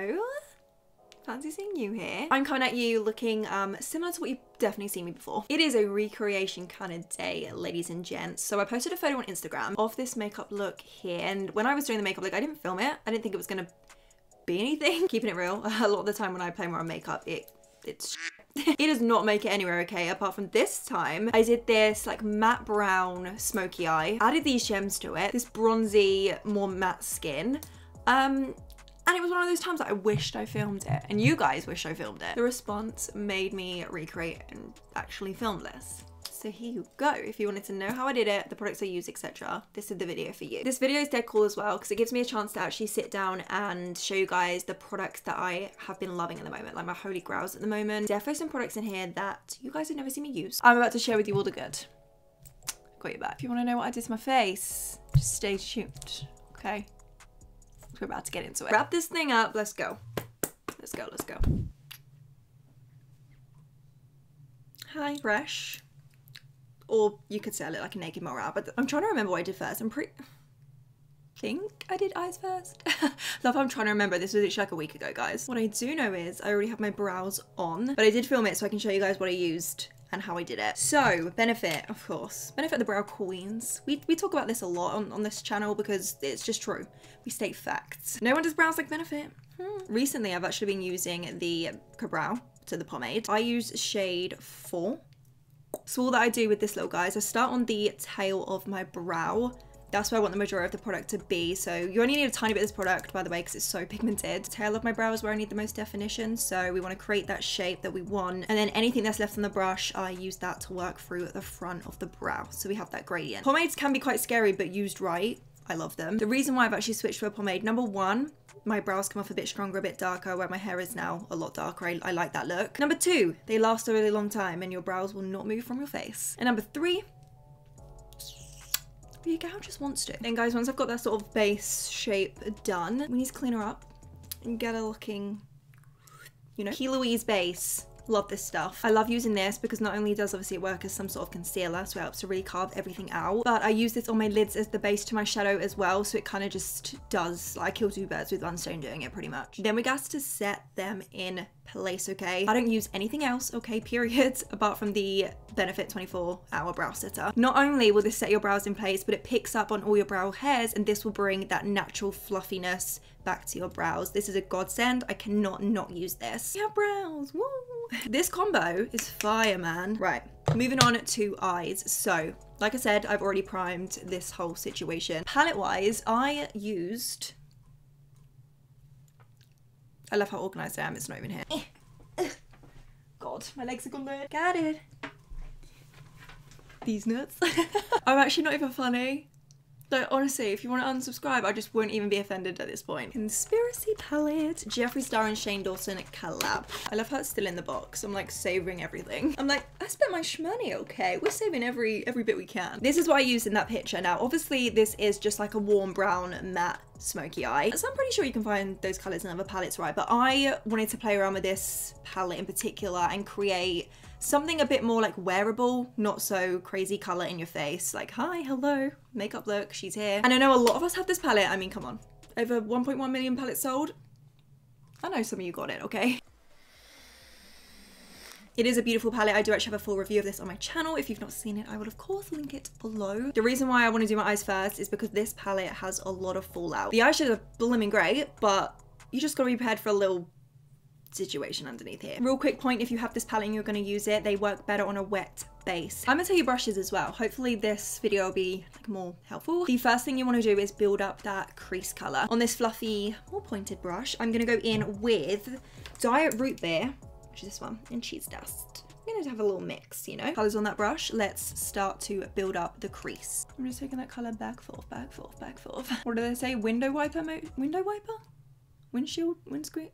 Hello. Fancy seeing you here. I'm coming at you looking um, similar to what you've definitely seen me before. It is a recreation kind of day, ladies and gents. So I posted a photo on Instagram of this makeup look here. And when I was doing the makeup look, I didn't film it. I didn't think it was going to be anything. Keeping it real, a lot of the time when I play more on makeup, it it's it does not make it anywhere okay apart from this time I did this like matte brown smoky eye added these gems to it this bronzy more matte skin um and it was one of those times that I wished I filmed it and you guys wish I filmed it the response made me recreate and actually film this so here you go. If you wanted to know how I did it, the products I use, etc., this is the video for you. This video is dead cool as well because it gives me a chance to actually sit down and show you guys the products that I have been loving at the moment, like my holy grails at the moment. Definitely some products in here that you guys have never seen me use. I'm about to share with you all the good. Got your back. If you want to know what I did to my face, just stay tuned, okay? We're about to get into it. Wrap this thing up. Let's go. Let's go. Let's go. Hi, fresh or you could say I look like a naked mole but I'm trying to remember what I did first. I'm pretty think I did eyes first. Love I'm trying to remember. This was literally like a week ago, guys. What I do know is I already have my brows on, but I did film it so I can show you guys what I used and how I did it. So, Benefit, of course. Benefit the Brow Queens. We, we talk about this a lot on, on this channel because it's just true. We state facts. No one does brows like Benefit. Hmm. Recently, I've actually been using the Ka-Brow to the pomade. I use shade 4 so all that I do with this little guy is I start on the tail of my brow. That's where I want the majority of the product to be. So you only need a tiny bit of this product, by the way, because it's so pigmented. The tail of my brow is where I need the most definition. So we want to create that shape that we want. And then anything that's left on the brush, I use that to work through at the front of the brow. So we have that gradient. Pomades can be quite scary, but used right, I love them. The reason why I've actually switched to a pomade, number one, my brows come off a bit stronger, a bit darker, where my hair is now a lot darker. I, I like that look. Number two, they last a really long time and your brows will not move from your face. And number three, your gal just wants to. Then guys, once I've got that sort of base shape done, we need to clean her up and get her looking, you know, P. Louise base Love this stuff. I love using this because not only does obviously it work as some sort of concealer, so it helps to really carve everything out, but I use this on my lids as the base to my shadow as well, so it kind of just does, like, kill two birds with one stone doing it pretty much. Then we got to set them in place, okay? I don't use anything else, okay, period, apart from the Benefit 24 hour brow setter. Not only will this set your brows in place, but it picks up on all your brow hairs and this will bring that natural fluffiness back to your brows. This is a godsend. I cannot not use this. Yeah, brows, woo! This combo is fire, man. Right, moving on to eyes. So, like I said, I've already primed this whole situation. Palette-wise, I used... I love how organised I am, it's not even here. Eh. God, my legs are gone. Got it. These nuts. I'm actually not even funny. Like, honestly, if you want to unsubscribe, I just won't even be offended at this point. Conspiracy palette. Jeffree Star and Shane Dawson collab. I love how it's still in the box. I'm like savoring everything. I'm like, I spent my shmoney, okay? We're saving every every bit we can. This is what I used in that picture. Now, obviously, this is just like a warm brown matte smoky eye. So I'm pretty sure you can find those colours in other palettes, right? But I wanted to play around with this palette in particular and create something a bit more like wearable, not so crazy colour in your face. Like, hi, hello, makeup look, she's here. And I know a lot of us have this palette. I mean, come on. Over 1.1 million palettes sold. I know some of you got it, okay? It is a beautiful palette. I do actually have a full review of this on my channel. If you've not seen it, I will of course link it below. The reason why I want to do my eyes first is because this palette has a lot of fallout. The eyeshadows are blooming great, but you just gotta be prepared for a little situation underneath here. Real quick point, if you have this palette and you're to use it, they work better on a wet base. I'm to tell you brushes as well. Hopefully this video will be like more helpful. The first thing you want to do is build up that crease color. On this fluffy, more pointed brush, I'm to go in with Diet Root Beer, which is this one, and Cheese Dust. I'm gonna have a little mix, you know? Colors on that brush. Let's start to build up the crease. I'm just taking that color back, forth, back, forth, back, forth. What do they say? Window wiper Window wiper? Windshield? Windscreen?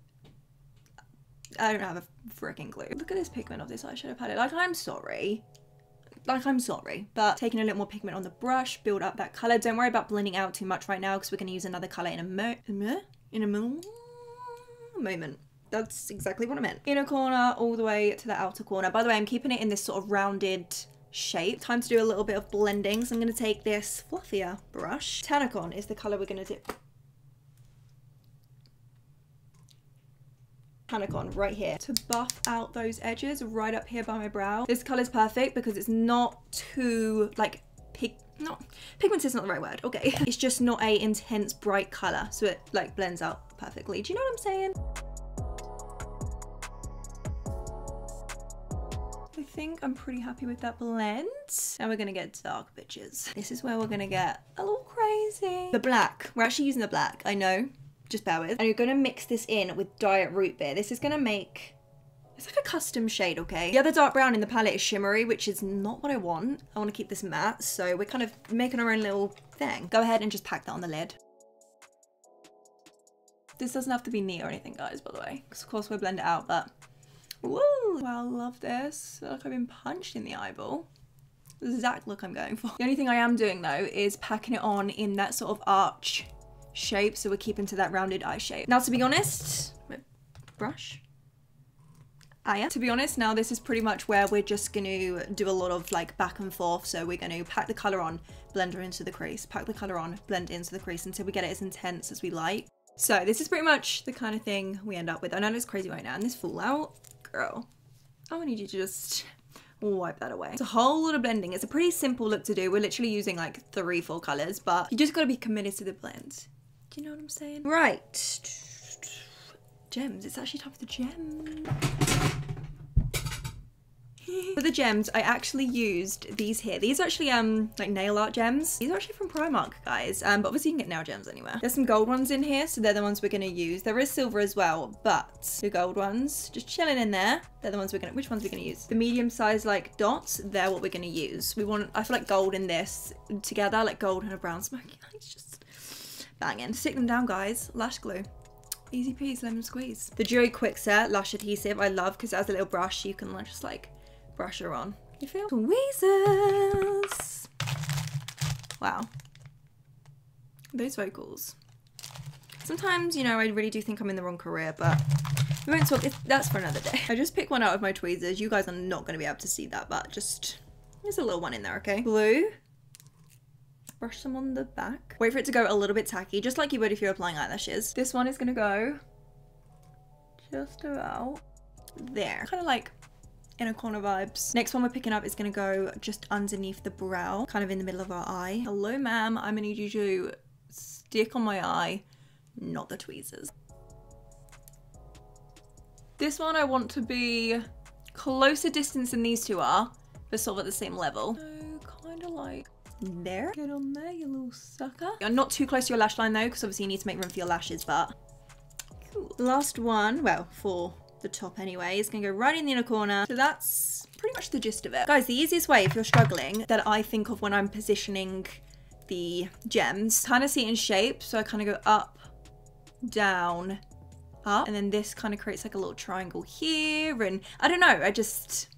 I don't have a freaking clue. Look at this pigment of this eyeshadow palette. Like, I'm sorry. Like, I'm sorry. But taking a little more pigment on the brush, build up that colour. Don't worry about blending out too much right now because we're going to use another colour in a mo- in a mo moment. That's exactly what I meant. Inner corner all the way to the outer corner. By the way, I'm keeping it in this sort of rounded shape. Time to do a little bit of blending. So I'm going to take this fluffier brush. Tanacon is the colour we're going to do. Tanacon right here to buff out those edges right up here by my brow. This color is perfect because it's not too like pig not pigmented is not the right word okay it's just not a intense bright color so it like blends out perfectly do you know what i'm saying think I'm pretty happy with that blend. Now we're gonna get dark bitches. This is where we're gonna get a little crazy. The black, we're actually using the black, I know, just bear with. And you're gonna mix this in with Diet Root Beer. This is gonna make it's like a custom shade, okay? The other dark brown in the palette is shimmery, which is not what I want. I want to keep this matte, so we're kind of making our own little thing. Go ahead and just pack that on the lid. This doesn't have to be neat or anything, guys, by the way. Because of course we'll blend it out, but... Woo! Wow, I love this. I like I've been punched in the eyeball. The exact look I'm going for. The only thing I am doing, though, is packing it on in that sort of arch shape, so we're keeping to that rounded eye shape. Now, to be honest, brush ah, Aya. To be honest, now this is pretty much where we're just going to do a lot of like back and forth. So we're going to pack the colour on, blend into the crease, pack the colour on, blend into the crease until we get it as intense as we like. So this is pretty much the kind of thing we end up with. I know it's crazy right now and this fallout, girl, I need you to just wipe that away. It's a whole lot of blending. It's a pretty simple look to do. We're literally using like three, four colours, but you just got to be committed to the blend. Do you know what I'm saying? Right. Gems. It's actually time for the gem. For the gems, I actually used these here. These are actually um like nail art gems. These are actually from Primark, guys. Um, but obviously you can get nail gems anywhere. There's some gold ones in here, so they're the ones we're gonna use. There is silver as well, but the gold ones just chilling in there. They're the ones we're gonna. Which ones we're gonna use? The medium size like dots. They're what we're gonna use. We want. I feel like gold in this together, like gold and a brown smoky. It's just banging. Stick them down, guys. Lash glue. Easy peasy, lemon squeeze. The Duo Quick Set Lash Adhesive I love because it has a little brush you can just like brush her on. You feel? Tweezers! Wow. Those vocals. Sometimes, you know, I really do think I'm in the wrong career, but we won't talk. that's for another day. I just picked one out of my tweezers. You guys are not going to be able to see that, but just there's a little one in there, okay? Blue. Brush them on the back. Wait for it to go a little bit tacky, just like you would if you're applying eyelashes. This one is going to go just about there. Kind of like inner corner vibes. Next one we're picking up is gonna go just underneath the brow, kind of in the middle of our eye. Hello, ma'am. I'm gonna need you to stick on my eye, not the tweezers. This one I want to be closer distance than these two are, but sort of at the same level. So kind of like there. Get on there, you little sucker. You're not too close to your lash line though, because obviously you need to make room for your lashes, but cool. Last one, well, for the top anyway. It's going to go right in the inner corner. So that's pretty much the gist of it. Guys, the easiest way if you're struggling that I think of when I'm positioning the gems, kind of see it in shape. So I kind of go up, down, up. And then this kind of creates like a little triangle here. And I don't know, I just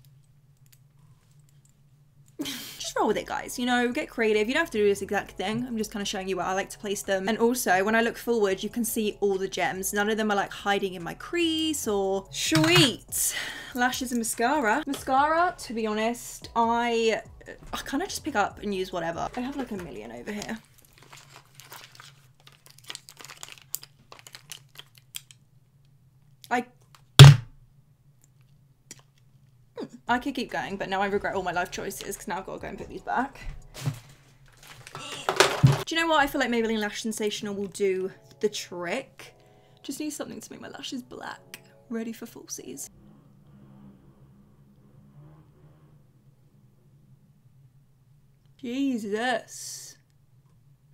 just roll with it guys. You know get creative. You don't have to do this exact thing. I'm just kind of showing you where i like to place them. And also when i look forward you can see all the gems. None of them are like hiding in my crease or sweet. Lashes and mascara. Mascara to be honest i i kind of just pick up and use whatever. I have like a million over here I I could keep going, but now I regret all my life choices because now I've got to go and put these back. Do you know what? I feel like Maybelline Lash Sensational will do the trick. Just need something to make my lashes black. Ready for falsies. Jesus.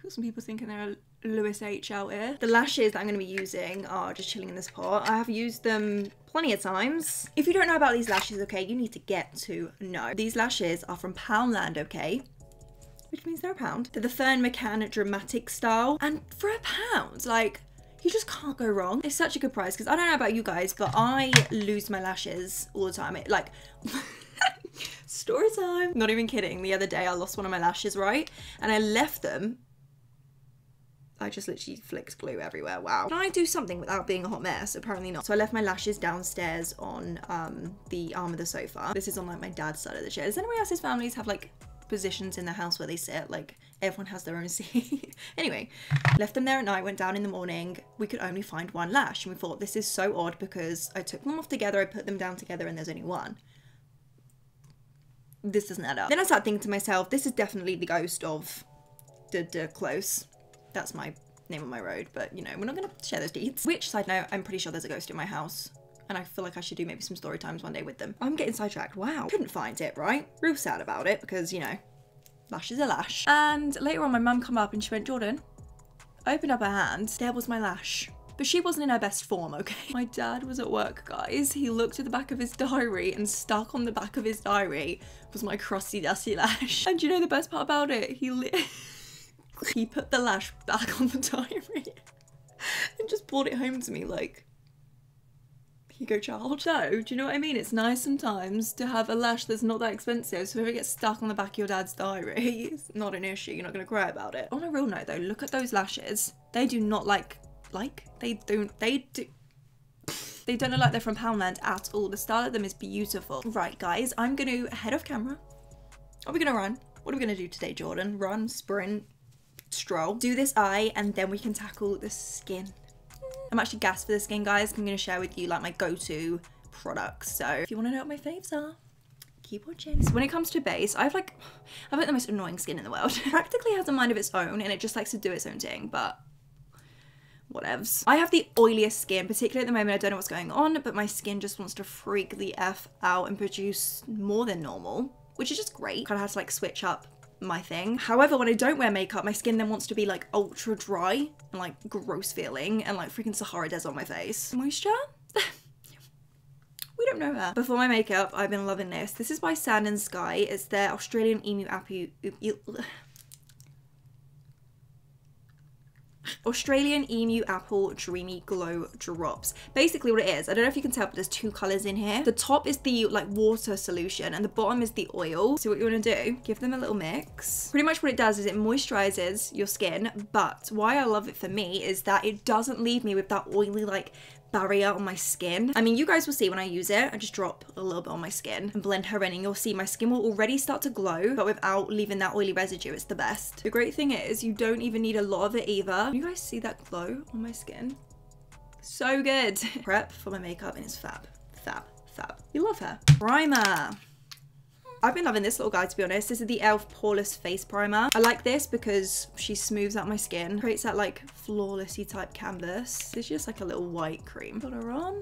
Got some people thinking they're Lewis H out here. The lashes that I'm going to be using are just chilling in this pot. I have used them plenty of times. If you don't know about these lashes, okay, you need to get to know. These lashes are from Poundland, okay? Which means they're a pound. They're the Ferne McCann dramatic style. And for a pound, like, you just can't go wrong. It's such a good price because I don't know about you guys, but I lose my lashes all the time. It like... Story time. Not even kidding. The other day I lost one of my lashes, right? And I left them I just literally flicked glue everywhere. Wow. Can I do something without being a hot mess? Apparently not. So I left my lashes downstairs on um, the arm of the sofa. This is on like my dad's side of the chair. Does anyone else's families have like positions in the house where they sit. Like everyone has their own seat. anyway, left them there at night, went down in the morning. We could only find one lash. And we thought this is so odd because I took them off together, I put them down together and there's only one. This doesn't add up. Then I started thinking to myself, this is definitely the ghost of the close. That's my name on my road, but you know, we're not gonna share those deeds. Which side note, I'm pretty sure there's a ghost in my house. And I feel like I should do maybe some story times one day with them. I'm getting sidetracked. Wow. Couldn't find it, right? Real sad about it because, you know, lash is a lash. And later on, my mum come up and she went, Jordan, I opened up her hand. There was my lash. But she wasn't in her best form, okay? My dad was at work, guys. He looked at the back of his diary and stuck on the back of his diary was my crusty, dusty lash. And you know the best part about it? He he put the lash back on the diary and just brought it home to me like, you go, child. So, do you know what I mean? It's nice sometimes to have a lash that's not that expensive. So if it gets stuck on the back of your dad's diary, it's not an issue. You're not going to cry about it. On a real note though, look at those lashes. They do not like, like, they don't, they do, they don't look like they're from Poundland at all. The style of them is beautiful. Right, guys, I'm going to head off camera. Are we going to run? What are we going to do today, Jordan? Run, sprint, stroll. Do this eye, and then we can tackle the skin. I'm actually gassed for the skin, guys. I'm going to share with you, like, my go-to products. So if you want to know what my faves are, keep watching. So when it comes to base, I have like, I have like the most annoying skin in the world. Practically has a mind of its own and it just likes to do its own thing, but whatevs. I have the oiliest skin, particularly at the moment I don't know what's going on, but my skin just wants to freak the F out and produce more than normal, which is just great. Kind of have to like switch up my thing. However, when I don't wear makeup, my skin then wants to be like ultra dry and like gross feeling and like freaking Sahara Desert on my face. Moisture? we don't know that. Before my makeup, I've been loving this. This is by Sand and Sky. It's their Australian Emu Apple Australian Emu Apple Dreamy Glow Drops. Basically what it is, I don't know if you can tell, but there's two colours in here. The top is the like water solution and the bottom is the oil. So what you want to do, give them a little mix. Pretty much what it does is it moisturizes your skin, but why I love it for me is that it doesn't leave me with that oily like barrier on my skin. I mean, you guys will see when I use it, I just drop a little bit on my skin and blend her in and you'll see my skin will already start to glow, but without leaving that oily residue, it's the best. The great thing is you don't even need a lot of it either. You guys see that glow on my skin? So good. Prep for my makeup and it's fab, fab, fab. You love her. Primer. I've been loving this little guy to be honest. This is the e.l.f. Poreless Face Primer. I like this because she smooths out my skin. Creates that like flawlessy type canvas. It's just like a little white cream. Put her on.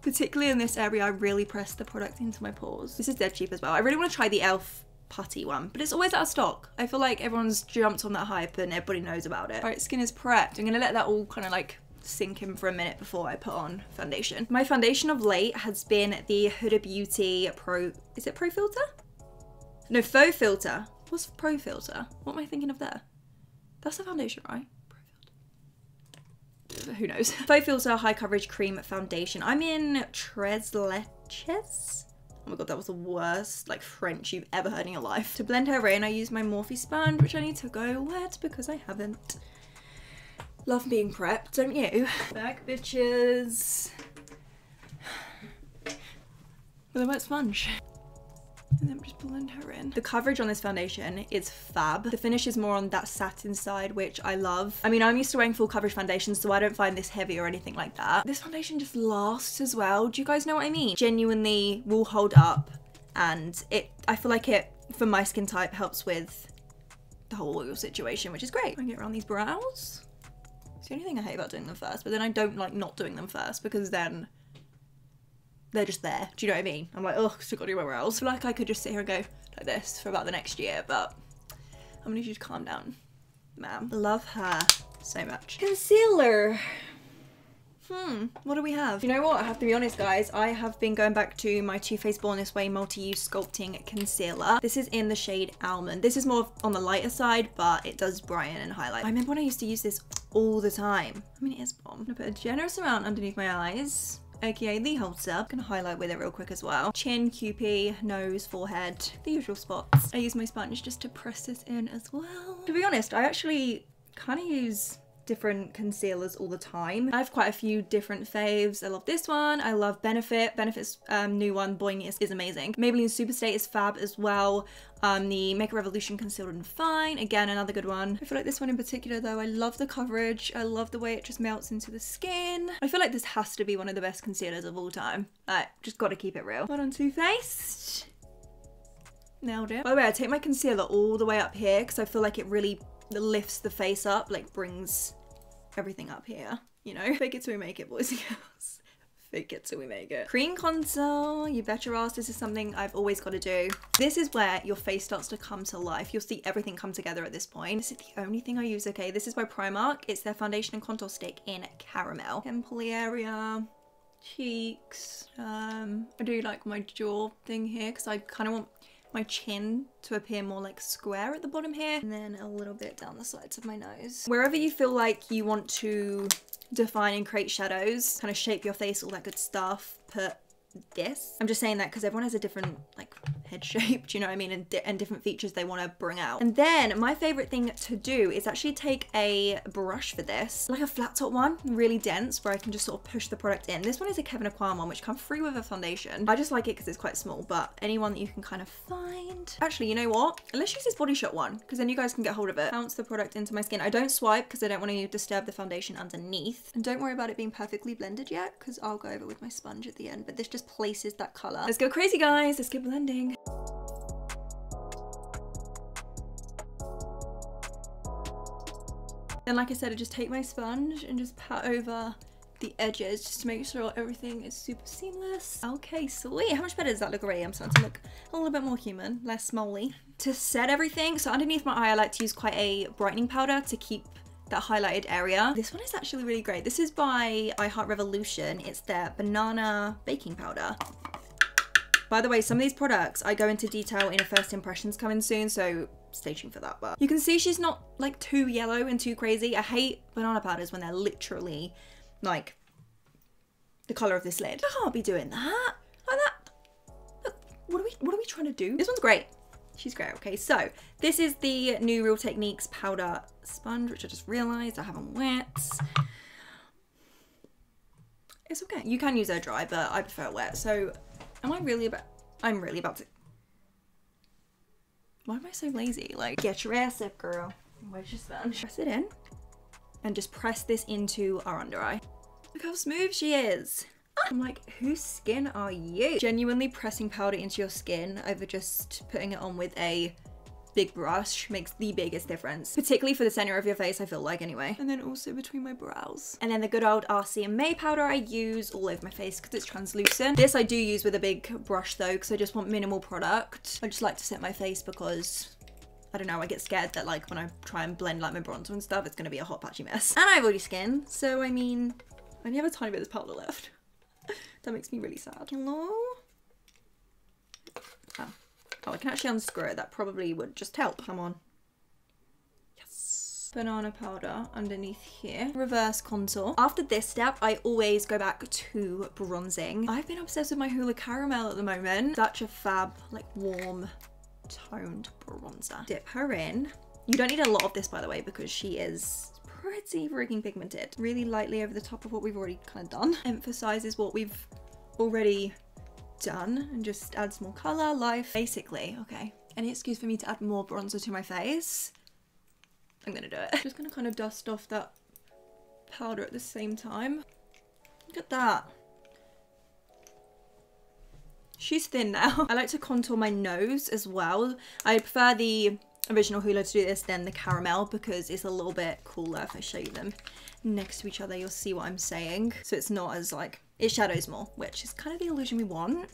Particularly in this area, I really press the product into my pores. This is dead cheap as well. I really want to try the e.l.f. putty one, but it's always out of stock. I feel like everyone's jumped on that hype and everybody knows about it. All right, skin is prepped. I'm gonna let that all kind of like sink in for a minute before I put on foundation. My foundation of late has been the Huda Beauty Pro, is it Pro Filter? No, Faux Filter. What's Pro Filter? What am I thinking of there? That's the foundation, right? Who knows? Faux Filter High Coverage Cream Foundation. I'm in Tres Leches. Oh my god, that was the worst like French you've ever heard in your life. To blend her in, I use my Morphe sponge, which I need to go wet because I haven't. Love being prepped, don't you? Back bitches. With a wet sponge. And then just blend her in. The coverage on this foundation is fab. The finish is more on that satin side, which I love. I mean, I'm used to wearing full coverage foundations, so I don't find this heavy or anything like that. This foundation just lasts as well. Do you guys know what I mean? Genuinely will hold up and it, I feel like it, for my skin type, helps with the whole oil situation, which is great. I get around these brows. It's the only thing I hate about doing them first, but then I don't like not doing them first because then they're just there. Do you know what I mean? I'm like, oh, still gotta do my feel like I could just sit here and go like this for about the next year, but I'm gonna need you to calm down, ma'am. Love her so much. Concealer. Hmm, what do we have? You know what, I have to be honest guys, I have been going back to my Too Faced Born This Way Multi-Use Sculpting Concealer. This is in the shade Almond. This is more on the lighter side, but it does brighten and highlight. I remember when I used to use this all the time. I mean, it is bomb. I'm gonna put a generous amount underneath my eyes aka the holster. I'm gonna highlight with it real quick as well. Chin, cupid, nose, forehead, the usual spots. I use my sponge just to press this in as well. To be honest, I actually kind of use different concealers all the time. I have quite a few different faves. I love this one. I love Benefit. Benefit's um, new one, Boing, is, amazing. Maybelline Superstay is fab as well. Um, the Makeup Revolution Concealed and Fine, again, another good one. I feel like this one in particular though, I love the coverage. I love the way it just melts into the skin. I feel like this has to be one of the best concealers of all time. Like, just gotta keep it real. One on Too Faced. Nailed it. By the way, I take my concealer all the way up here because I feel like it really lifts the face up, like brings everything up here. You know, fake it till we make it, boys and girls. Fake it till we make it. Cream contour, you bet your ass this is something I've always got to do. This is where your face starts to come to life. You'll see everything come together at this point. This is the only thing I use, okay? This is by Primark. It's their foundation and contour stick in caramel. Temple area, cheeks. Um, I do like my jaw thing here because I kind of want my chin to appear more like square at the bottom here and then a little bit down the sides of my nose. Wherever you feel like you want to define and create shadows, kind of shape your face, all that good stuff, put this. I'm just saying that because everyone has a different like head shape, do you know what I mean? And, di and different features they want to bring out. And then my favorite thing to do is actually take a brush for this, like a flat top one, really dense, where I can just sort of push the product in. This one is a Kevyn Aucoin one, which comes free with a foundation. I just like it because it's quite small, but anyone that you can kind of find. Actually, you know what? Let's use this Body Shop one, because then you guys can get hold of it. Bounce the product into my skin. I don't swipe because I don't want to disturb the foundation underneath. And don't worry about it being perfectly blended yet, because I'll go over with my sponge at the end, but this just places that color. Let's go crazy, guys. Let's get blending. Then like I said, I just take my sponge and just pat over the edges just to make sure everything is super seamless. Okay, sweet. How much better does that look already? I'm starting to look a little bit more human, less molly. To set everything, so underneath my eye, I like to use quite a brightening powder to keep that highlighted area. This one is actually really great. This is by I Heart Revolution. It's their banana baking powder. By the way, some of these products I go into detail in a first impressions coming soon, so stay tuned for that. But you can see she's not like too yellow and too crazy. I hate banana powders when they're literally like the color of this lid. I can't be doing that. Like that. Look, what are we what are we trying to do? This one's great. She's great. Okay, so this is the new Real Techniques powder sponge, which I just realized I haven't wet. It's okay. You can use air dry, but I prefer wet. So Am I really about... I'm really about to... Why am I so lazy? Like, get your ass up, girl. Where's your sponge? Press it in. And just press this into our under eye. Look how smooth she is. Ah! I'm like, whose skin are you? Genuinely pressing powder into your skin over just putting it on with a big brush makes the biggest difference, particularly for the center of your face, I feel like anyway. And then also between my brows. And then the good old RCMA powder I use all over my face because it's translucent. This I do use with a big brush though because I just want minimal product. I just like to set my face because I don't know, I get scared that like when I try and blend like my bronzer and stuff, it's gonna be a hot patchy mess. And I have oily skin, so I mean, I only have a tiny bit of this powder left. that makes me really sad. Hello? Oh. I can actually unscrew it. That probably would just help. Come on. Yes. Banana powder underneath here. Reverse contour. After this step, I always go back to bronzing. I've been obsessed with my Hoola Caramel at the moment. Such a fab, like warm, toned bronzer. Dip her in. You don't need a lot of this, by the way, because she is pretty freaking pigmented. Really lightly over the top of what we've already kind of done. Emphasizes what we've already done and just adds more color, life. Basically, okay, any excuse for me to add more bronzer to my face, I'm gonna do it. Just gonna kind of dust off that powder at the same time. Look at that. She's thin now. I like to contour my nose as well. I prefer the original Hoola to do this than the caramel because it's a little bit cooler if I show you them next to each other you'll see what I'm saying so it's not as like it shadows more, which is kind of the illusion we want.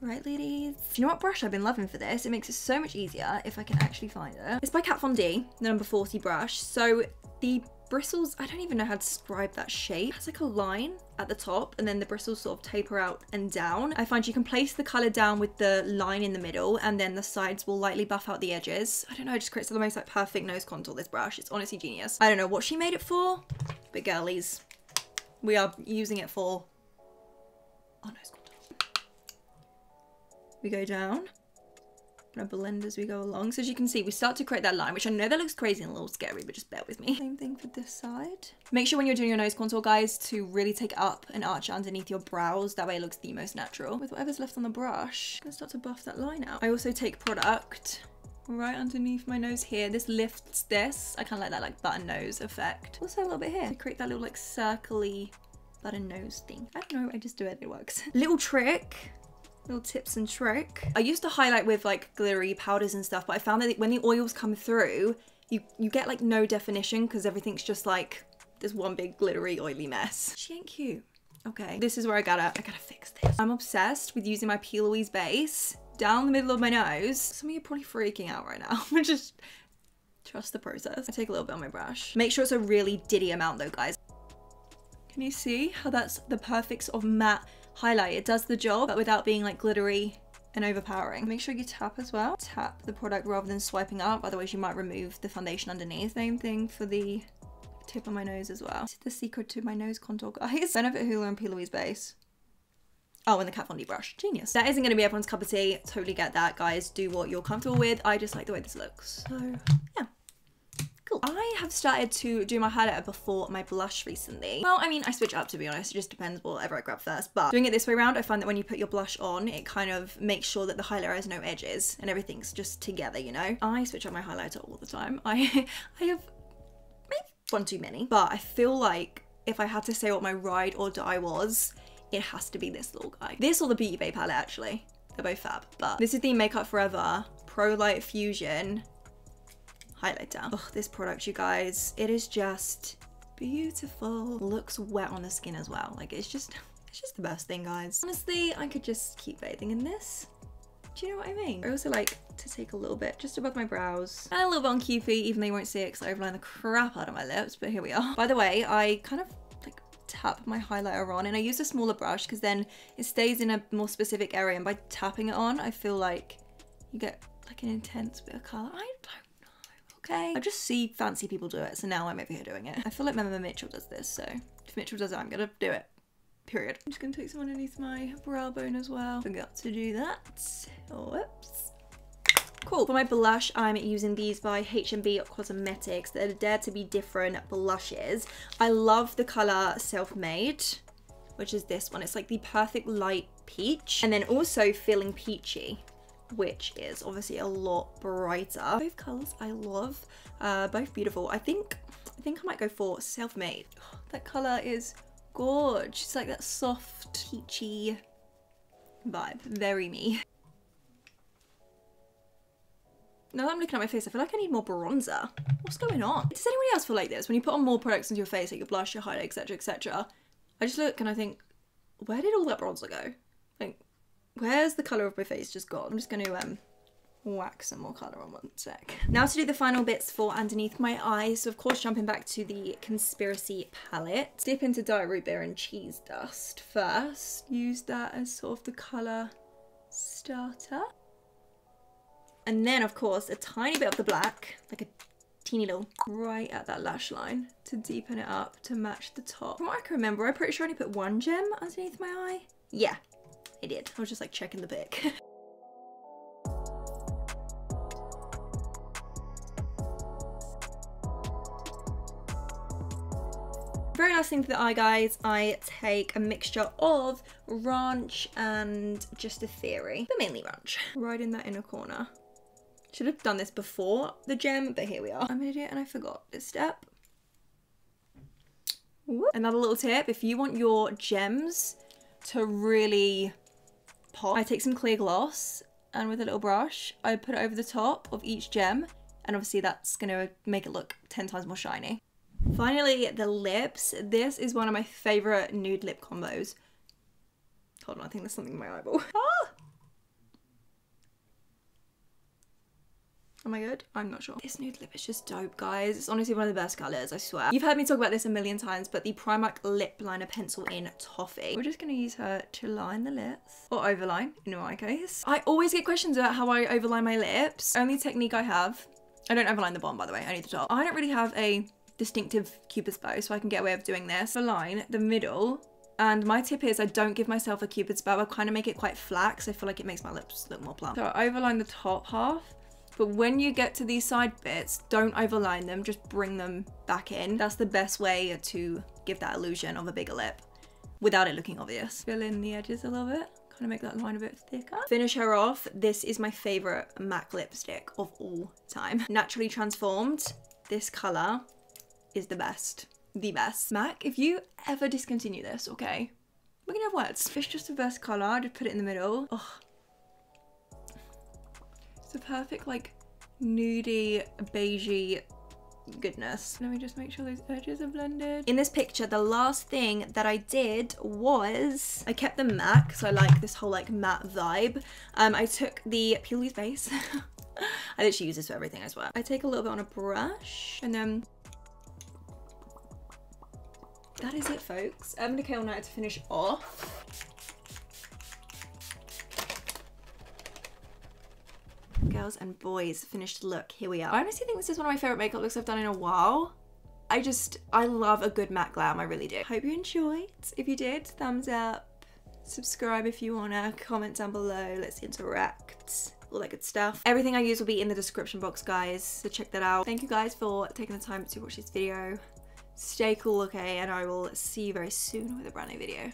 Right, ladies? You know what brush I've been loving for this? It makes it so much easier if I can actually find it. It's by Kat Von D, the number 40 brush. So the bristles, I don't even know how to describe that shape. It has like a line at the top and then the bristles sort of taper out and down. I find you can place the color down with the line in the middle and then the sides will lightly buff out the edges. I don't know, it just creates the most like perfect nose contour, this brush. It's honestly genius. I don't know what she made it for, but girlies, we are using it for Oh no, it's We go down, gonna blend as we go along. So as you can see, we start to create that line, which I know that looks crazy and a little scary, but just bear with me. Same thing for this side. Make sure when you're doing your nose contour, guys, to really take up an arch underneath your brows. That way it looks the most natural. With whatever's left on the brush, I'm gonna start to buff that line out. I also take product right underneath my nose here. This lifts this. I kind of like that like button nose effect. Also a little bit here to create that little like circly button nose thing. I don't know, I just do it, it works. little trick little tips and trick. I used to highlight with like glittery powders and stuff, but I found that when the oils come through, you, you get like no definition because everything's just like this one big glittery oily mess. She ain't cute. Okay, this is where I gotta, I gotta fix this. I'm obsessed with using my P. Louise base down the middle of my nose. Some of you are probably freaking out right now. But just trust the process. I take a little bit on my brush. Make sure it's a really diddy amount though, guys. Can you see how that's the perfect sort of matte highlight. It does the job, but without being like glittery and overpowering. Make sure you tap as well. Tap the product rather than swiping up, otherwise you might remove the foundation underneath. Same thing for the tip of my nose as well. Is the secret to my nose contour, guys. Benefit Hoola and P. Louise base. Oh, and the Kat Von D brush. Genius. That isn't going to be everyone's cup of tea. Totally get that, guys. Do what you're comfortable with. I just like the way this looks. So, yeah. Cool. I have started to do my highlighter before my blush recently. Well, I mean, I switch up to be honest. It just depends whatever I grab first. But doing it this way around, I find that when you put your blush on, it kind of makes sure that the highlighter has no edges and everything's just together, you know? I switch up my highlighter all the time. I, I have maybe one too many, but I feel like if I had to say what my ride or die was, it has to be this little guy. This or the Beauty Bay palette, actually. They're both fab. But this is the Makeup Forever Pro Light Fusion highlighter. Oh, this product, you guys, it is just beautiful. Looks wet on the skin as well. Like it's just, it's just the best thing, guys. Honestly, I could just keep bathing in this. Do you know what I mean? I also like to take a little bit just above my brows little bit on Cupid, even though you won't see it because I overline the crap out of my lips, but here we are. By the way, I kind of like tap my highlighter on and I use a smaller brush because then it stays in a more specific area and by tapping it on, I feel like you get like an intense bit of colour. I okay? I just see fancy people do it, so now I'm over here doing it. I feel like Member Mitchell does this, so if Mitchell does it, I'm gonna do it. Period. I'm just gonna take some underneath my brow bone as well. Forgot to do that. Whoops. Cool. For my blush, I'm using these by HNB Cosmetics. They're Dare to be Different blushes. I love the colour Self-Made, which is this one. It's like the perfect light peach. And then also Feeling Peachy which is obviously a lot brighter. Both colours I love, uh, both beautiful. I think I think I might go for Self-Made. Oh, that colour is gorge. It's like that soft, peachy vibe. Very me. Now that I'm looking at my face, I feel like I need more bronzer. What's going on? Does anyone else feel like this? When you put on more products into your face, like your blush, your highlight, etc, etc, I just look and I think, where did all that bronzer go? Like, Where's the colour of my face just gone? I'm just going to um, whack some more colour on one sec. Now to do the final bits for underneath my eyes. So of course jumping back to the Conspiracy palette. Dip into Diet Root Beer and Cheese Dust first. Use that as sort of the colour starter. And then of course a tiny bit of the black, like a teeny little right at that lash line to deepen it up to match the top. From what I can remember, I'm pretty sure I only put one gem underneath my eye. Yeah, I did. I was just like checking the pic. Very last thing for the eye guys, I take a mixture of Ranch and Just a Theory, but mainly Ranch. Right in that inner corner. Should have done this before the gem, but here we are. I'm an idiot and I forgot this step. Whoop. Another little tip, if you want your gems to really pop. I take some clear gloss and with a little brush, I put it over the top of each gem and obviously that's gonna make it look 10 times more shiny. Finally, the lips. This is one of my favorite nude lip combos. Hold on, I think there's something in my eyeball. Am I good? I'm not sure. This nude lip is just dope, guys. It's honestly one of the best colours, I swear. You've heard me talk about this a million times, but the Primark Lip Liner Pencil in Toffee. We're just to use her to line the lips. Or overline, in my case. I always get questions about how I overline my lips. Only technique I have. I don't overline the bottom, by the way, only the top. I don't really have a distinctive cupid's bow, so I can get away with doing this. Line the middle And my tip is I don't give myself a cupid's bow. I kind of make it quite flat because I feel like it makes my lips look more plump. So I overline the top half. But when you get to these side bits, don't overline them, just bring them back in. That's the best way to give that illusion of a bigger lip without it looking obvious. Fill in the edges a little bit kind of make that line a bit thicker. Finish her off. This is my favorite MAC lipstick of all time. Naturally Transformed. This color is the best. The best. MAC, if you ever discontinue this, okay, we're gonna have words. It's just the best color. Just put it in the middle. Oh. The perfect like nudie, beigey goodness. Let me just make sure those edges are blended. In this picture, the last thing that I did was I kept the matte because I like this whole like matte vibe. Um, I took the Peel base. I literally use this for everything as well. I take a little bit on a brush and then that is it folks. I'm gonna kill Night to finish off. Girls and boys finished look. Here we are. I honestly think this is one of my favorite makeup looks I've done in a while. I just, I love a good matte glam, I really do. Hope you enjoyed. If you did, thumbs up. Subscribe if you wanna, comment down below, let's interact all that good stuff. Everything I use will be in the description box, guys, so check that out. Thank you guys for taking the time to watch this video. Stay cool, okay, and I will see you very soon with a brand new video.